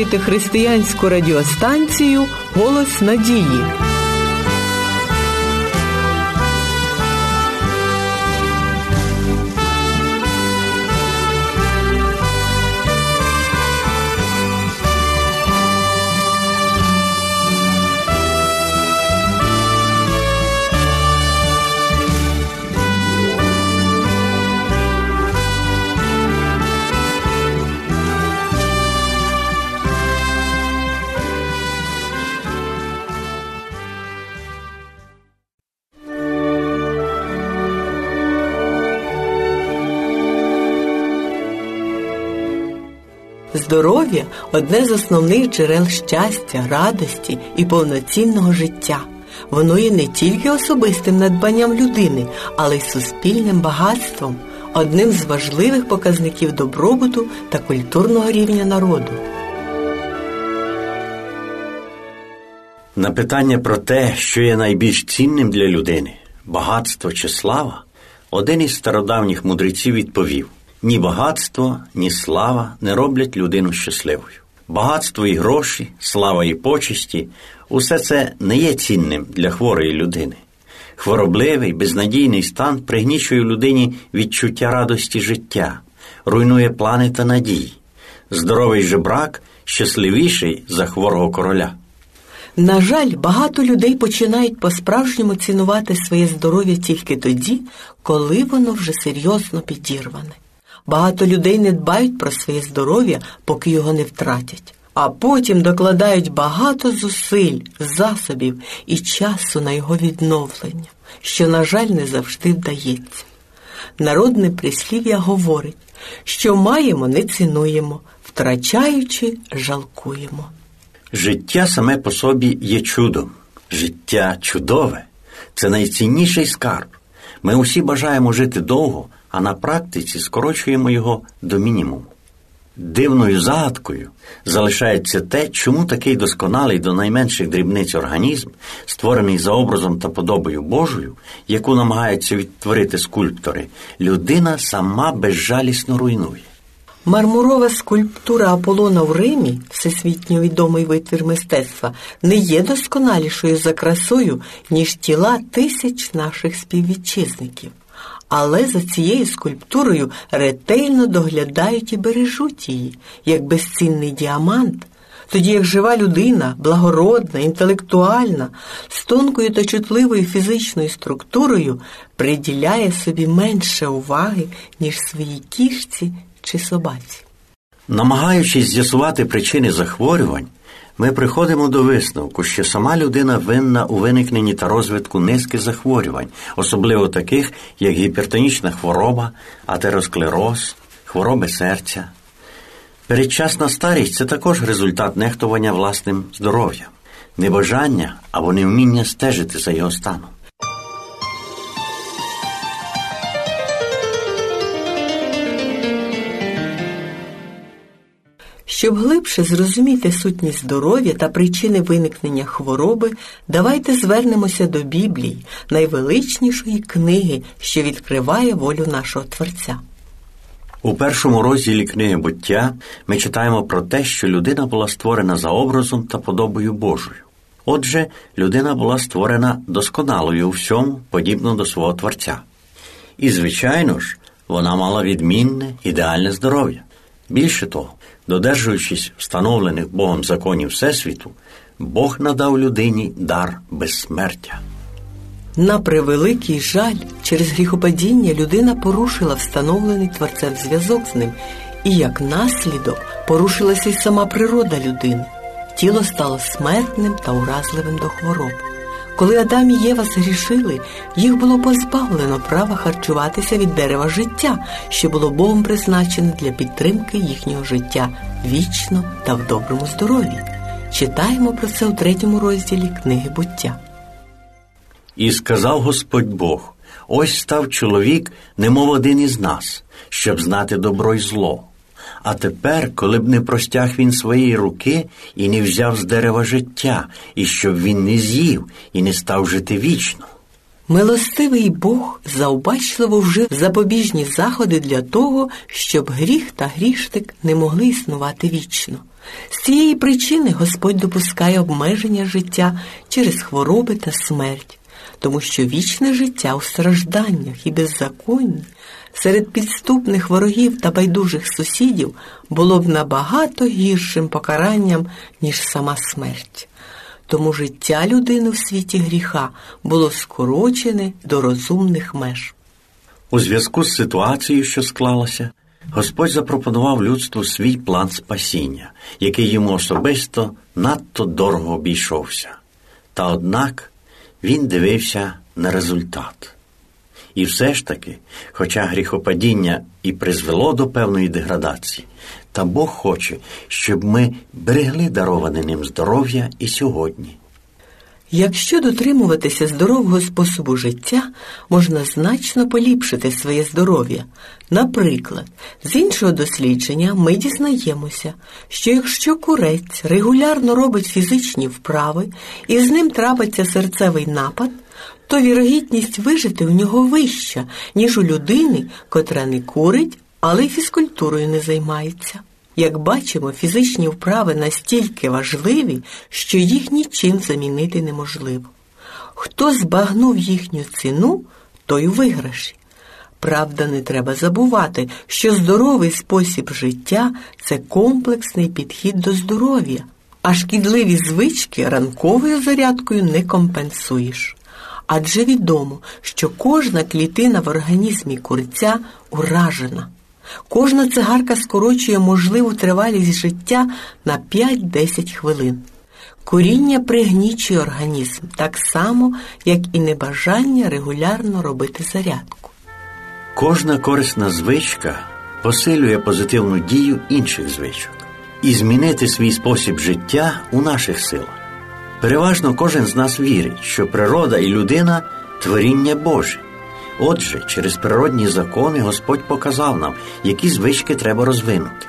слухаєте християнську радіостанцію Голос надії. Здоров'я одне з основних джерел щастя, радості і повноцінного життя. Воно є не тільки особистим надбанням людини, але й суспільним багатством, одним з важливих показників добробуту та культурного рівня народу. На питання про те, що є найбільш цінним для людини багатство чи слава, один із стародавніх мудреців відповів ні багатство, ні слава не роблять людину щасливою. Багатство і гроші, слава і почесті усе це не є цінним для хворої людини. Хворобливий, безнадійний стан пригнічує людині відчуття радості життя, руйнує плани та надії. Здоровий жебрак щасливіший за хворого короля. На жаль, багато людей починають по-справжньому цінувати своє здоров'я тільки тоді, коли воно вже серйозно підірване. Багато людей не дбають про своє здоров'я, поки його не втратять, а потім докладають багато зусиль, засобів і часу на його відновлення, що, на жаль, не завжди вдається. Народне прислів'я говорить, що маємо, не цінуємо, втрачаючи, жалкуємо. Життя саме по собі є чудом. Життя чудове це найцінніший скарб. Ми усі бажаємо жити довго, а на практиці скорочуємо його до мінімуму. Дивною загадкою залишається те, чому такий досконалий до найменших дрібниць організм, створений за образом та подобою Божою, яку намагаються відтворити скульптори, людина сама безжалісно руйнує. Мармурова скульптура Аполлона в Римі, всесвітньо відомий витвір мистецтва, не є досконалішою за красою, ніж тіла тисяч наших співвітчизників. Але за цією скульптурою ретельно доглядають і бережуть її, як безцінний діамант, тоді як жива людина, благородна, інтелектуальна, з тонкою та чутливою фізичною структурою приділяє собі менше уваги, ніж своїй кішці чи собаці. Намагаючись з'ясувати причини захворювань, ми приходимо до висновку, що сама людина винна у виникненні та розвитку низки захворювань, особливо таких, як гіпертонічна хвороба, атеросклероз, хвороби серця. Передчасна старість це також результат нехтування власним здоров'ям, небажання або невміння стежити за його станом. Щоб глибше зрозуміти сутність здоров'я та причини виникнення хвороби, давайте звернемося до Біблії, найвеличнішої книги, що відкриває волю нашого Творця. У першому розділі книги буття ми читаємо про те, що людина була створена за образом та подобою Божою. Отже, людина була створена досконалою у всьому, подібно до свого Творця. І, звичайно ж, вона мала відмінне, ідеальне здоров'я. Більше того, додержуючись встановлених Богом законів Всесвіту, Бог надав людині дар безсмертя. На превеликий жаль, через гріхопадіння людина порушила встановлений творцем зв'язок з ним, і як наслідок порушилася й сама природа людини. Тіло стало смертним та уразливим до хвороб. Коли Адам і Єва згрішили, їх було позбавлено права харчуватися від дерева життя, що було Богом призначене для підтримки їхнього життя вічно та в доброму здоров'ї. Читаємо про це у третьому розділі книги буття. І сказав Господь Бог: ось став чоловік, немов один із нас, щоб знати добро й зло. А тепер, коли б не простяг він своєї руки і не взяв з дерева життя, і щоб він не з'їв і не став жити вічно. Милостивий Бог заобачливо вжив запобіжні заходи для того, щоб гріх та грішник не могли існувати вічно. З цієї причини Господь допускає обмеження життя через хвороби та смерть, тому що вічне життя у стражданнях і беззаконні серед підступних ворогів та байдужих сусідів було б набагато гіршим покаранням, ніж сама смерть. Тому життя людини в світі гріха було скорочене до розумних меж. У зв'язку з ситуацією, що склалася, Господь запропонував людству свій план спасіння, який йому особисто надто дорого обійшовся. Та однак він дивився на результат. І все ж таки, хоча гріхопадіння і призвело до певної деградації, та Бог хоче, щоб ми берегли дароване ним здоров'я і сьогодні. Якщо дотримуватися здорового способу життя, можна значно поліпшити своє здоров'я. Наприклад, з іншого дослідження ми дізнаємося, що якщо курець регулярно робить фізичні вправи і з ним трапиться серцевий напад, то вірогідність вижити у нього вища, ніж у людини, котра не курить, але й фізкультурою не займається. Як бачимо, фізичні вправи настільки важливі, що їх нічим замінити неможливо. Хто збагнув їхню ціну, той у виграші. Правда, не треба забувати, що здоровий спосіб життя це комплексний підхід до здоров'я, а шкідливі звички ранковою зарядкою не компенсуєш. Адже відомо, що кожна клітина в організмі курця уражена. Кожна цигарка скорочує можливу тривалість життя на 5-10 хвилин. Куріння пригнічує організм так само, як і небажання регулярно робити зарядку. Кожна корисна звичка посилює позитивну дію інших звичок і змінити свій спосіб життя у наших силах. Переважно кожен з нас вірить, що природа і людина творіння Боже. Отже, через природні закони Господь показав нам, які звички треба розвинути.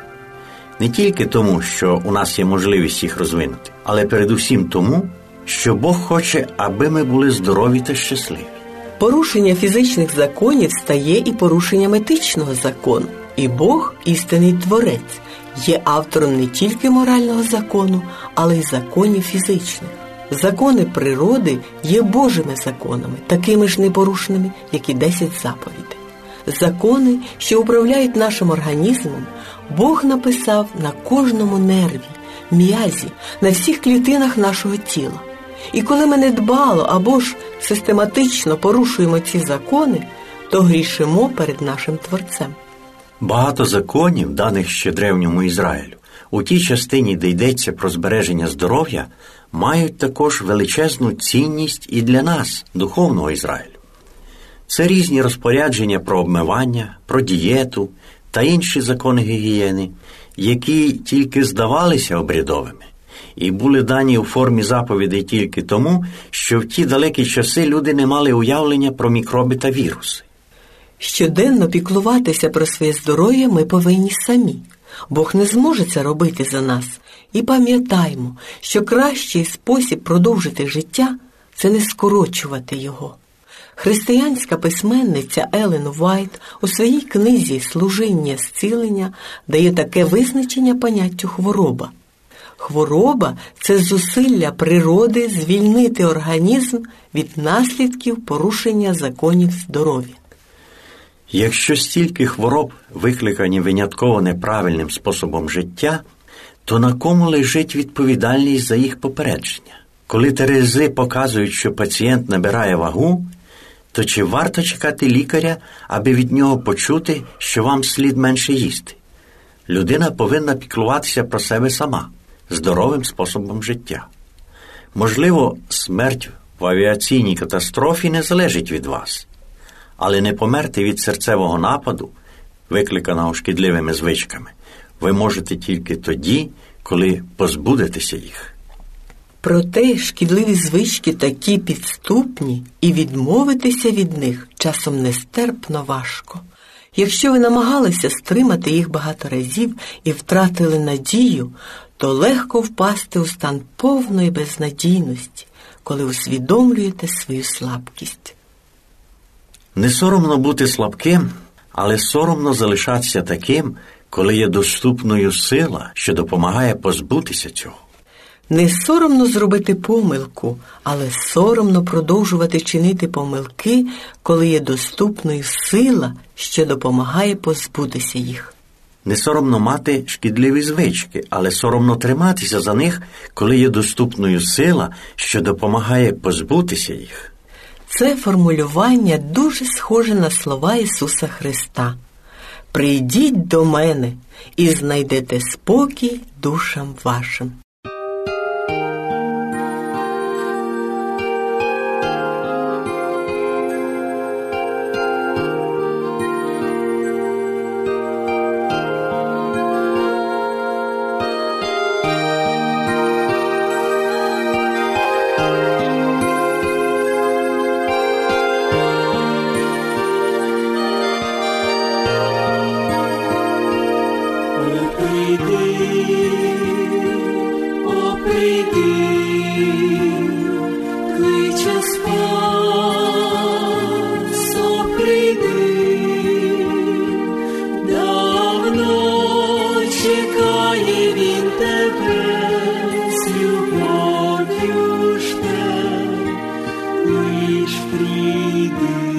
Не тільки тому, що у нас є можливість їх розвинути, але передусім тому, що Бог хоче, аби ми були здорові та щасливі. Порушення фізичних законів стає і порушенням етичного закону, і Бог, істинний творець, є автором не тільки морального закону, але й законів фізичних. Закони природи є Божими законами, такими ж непорушними, як і десять заповідей. Закони, що управляють нашим організмом, Бог написав на кожному нерві, м'язі, на всіх клітинах нашого тіла. І коли ми недбало або ж систематично порушуємо ці закони, то грішимо перед нашим Творцем. Багато законів, даних ще древньому Ізраїлю, у тій частині, де йдеться про збереження здоров'я, мають також величезну цінність і для нас, духовного Ізраїлю. Це різні розпорядження про обмивання, про дієту та інші закони гігієни, які тільки здавалися обрядовими, і були дані у формі заповідей тільки тому, що в ті далекі часи люди не мали уявлення про мікроби та віруси. Щоденно піклуватися про своє здоров'я ми повинні самі. Бог не зможе це робити за нас. І пам'ятаймо, що кращий спосіб продовжити життя це не скорочувати його. Християнська письменниця Елен Вайт у своїй книзі Служіння зцілення дає таке визначення поняттю хвороба. Хвороба це зусилля природи звільнити організм від наслідків порушення законів здоров'я. Якщо стільки хвороб викликані винятково неправильним способом життя, то на кому лежить відповідальність за їх попередження? Коли терези показують, що пацієнт набирає вагу, то чи варто чекати лікаря, аби від нього почути, що вам слід менше їсти? Людина повинна піклуватися про себе сама, здоровим способом життя. Можливо, смерть в авіаційній катастрофі не залежить від вас, але не померти від серцевого нападу, викликаного шкідливими звичками, ви можете тільки тоді, коли позбудетеся їх. Проте шкідливі звички такі підступні, і відмовитися від них часом нестерпно важко. Якщо ви намагалися стримати їх багато разів і втратили надію, то легко впасти у стан повної безнадійності, коли усвідомлюєте свою слабкість. Не соромно бути слабким, але соромно залишатися таким, коли є доступною сила, що допомагає позбутися цього. Не соромно зробити помилку, але соромно продовжувати чинити помилки, коли є доступною сила, що допомагає позбутися їх. Не соромно мати шкідливі звички, але соромно триматися за них, коли є доступною сила, що допомагає позбутися їх. Це формулювання дуже схоже на слова Ісуса Христа. Прийдіть до мене і знайдете спокій душам вашим. sempre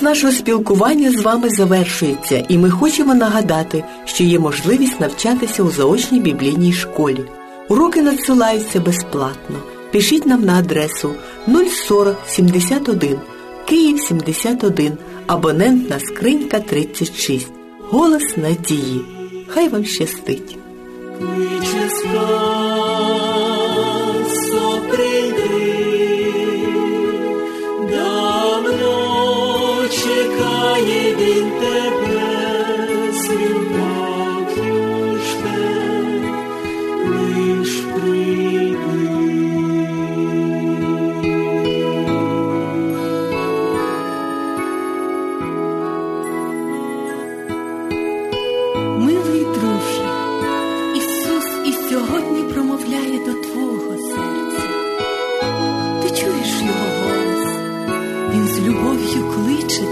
Час нашого спілкування з вами завершується, і ми хочемо нагадати, що є можливість навчатися у заочній біблійній школі. Уроки надсилаються безплатно. Пишіть нам на адресу 040 71 Київ 71, абонентна скринька 36. Голос надії. Хай вам щастить! З любов'ю кличе